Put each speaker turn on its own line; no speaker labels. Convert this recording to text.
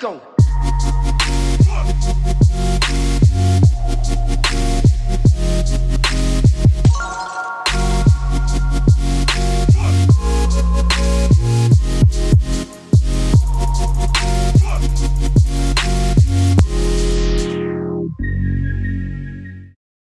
Go.